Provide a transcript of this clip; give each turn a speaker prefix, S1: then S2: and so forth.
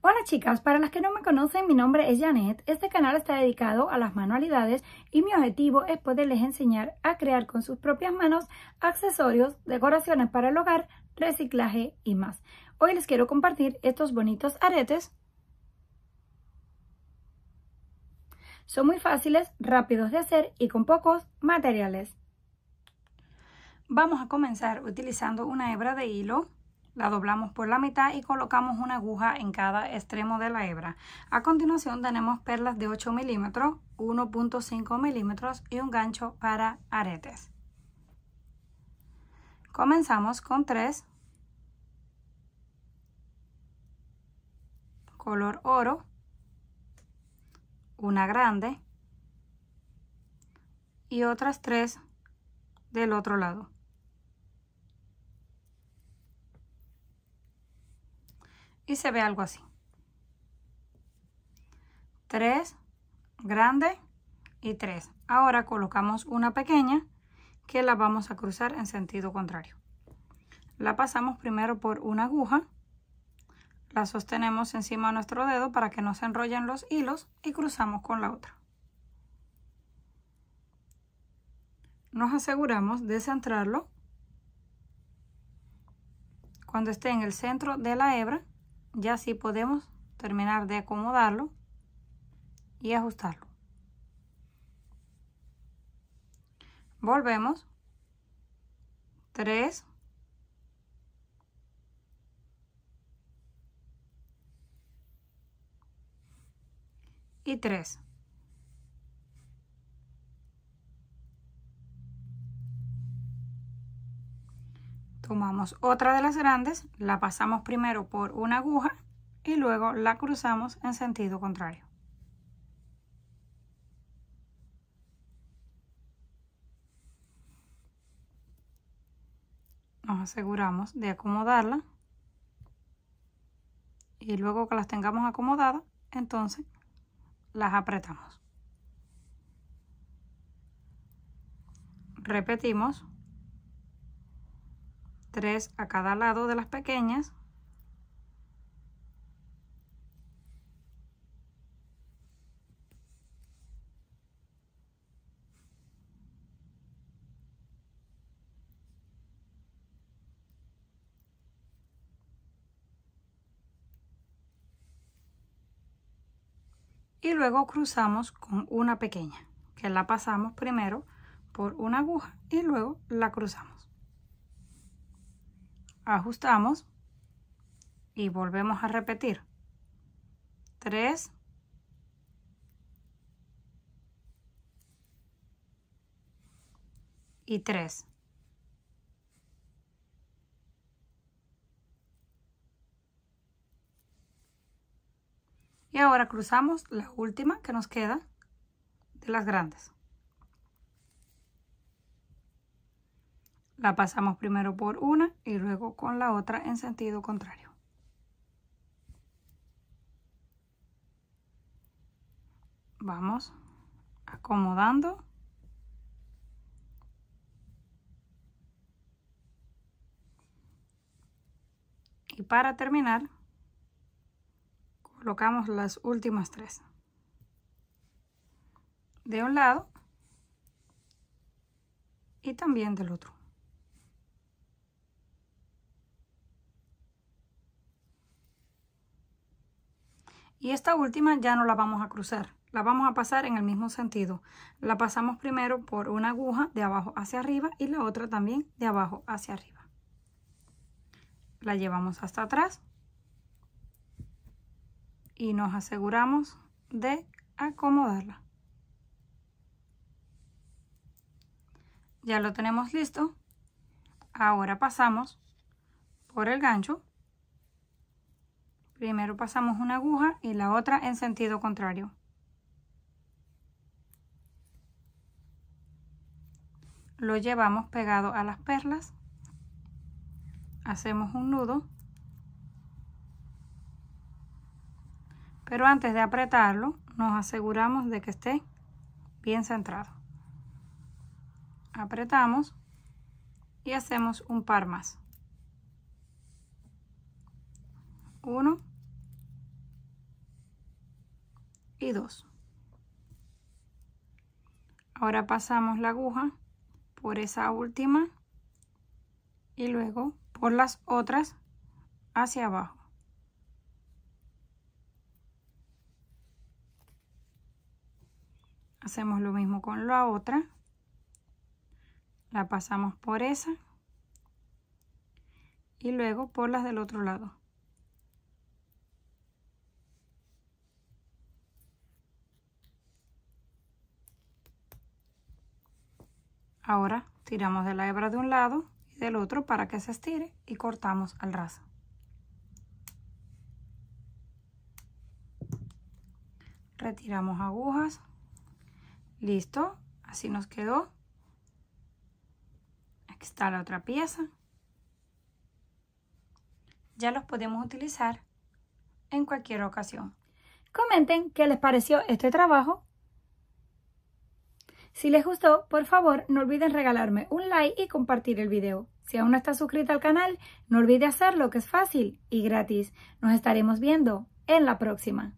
S1: Hola chicas, para las que no me conocen, mi nombre es Janet. Este canal está dedicado a las manualidades y mi objetivo es poderles enseñar a crear con sus propias manos accesorios, decoraciones para el hogar, reciclaje y más. Hoy les quiero compartir estos bonitos aretes. Son muy fáciles, rápidos de hacer y con pocos materiales. Vamos a comenzar utilizando una hebra de hilo la doblamos por la mitad y colocamos una aguja en cada extremo de la hebra. A continuación tenemos perlas de 8 milímetros, 1.5 milímetros y un gancho para aretes. Comenzamos con 3, color oro, una grande y otras tres del otro lado. Y se ve algo así. Tres grande y tres. Ahora colocamos una pequeña que la vamos a cruzar en sentido contrario. La pasamos primero por una aguja, la sostenemos encima de nuestro dedo para que no se enrollen los hilos y cruzamos con la otra. Nos aseguramos de centrarlo cuando esté en el centro de la hebra ya así podemos terminar de acomodarlo y ajustarlo. Volvemos. 3. Y 3. Tomamos otra de las grandes, la pasamos primero por una aguja y luego la cruzamos en sentido contrario. Nos aseguramos de acomodarla y luego que las tengamos acomodadas, entonces las apretamos. Repetimos tres a cada lado de las pequeñas. Y luego cruzamos con una pequeña que la pasamos primero por una aguja y luego la cruzamos ajustamos y volvemos a repetir. 3 y 3. Y ahora cruzamos la última que nos queda de las grandes. La pasamos primero por una y luego con la otra en sentido contrario. Vamos acomodando. Y para terminar, colocamos las últimas tres. De un lado y también del otro. Y esta última ya no la vamos a cruzar, la vamos a pasar en el mismo sentido. La pasamos primero por una aguja de abajo hacia arriba y la otra también de abajo hacia arriba. La llevamos hasta atrás y nos aseguramos de acomodarla. Ya lo tenemos listo. Ahora pasamos por el gancho Primero pasamos una aguja y la otra en sentido contrario. Lo llevamos pegado a las perlas. Hacemos un nudo. Pero antes de apretarlo, nos aseguramos de que esté bien centrado. Apretamos y hacemos un par más. Uno y dos. Ahora pasamos la aguja por esa última y luego por las otras hacia abajo. Hacemos lo mismo con la otra. La pasamos por esa y luego por las del otro lado. Ahora tiramos de la hebra de un lado y del otro para que se estire y cortamos al raso. Retiramos agujas. Listo, así nos quedó. Aquí está la otra pieza. Ya los podemos utilizar en cualquier ocasión. Comenten qué les pareció este trabajo si les gustó, por favor, no olviden regalarme un like y compartir el video. Si aún no estás suscrito al canal, no olvides hacerlo, que es fácil y gratis. Nos estaremos viendo en la próxima.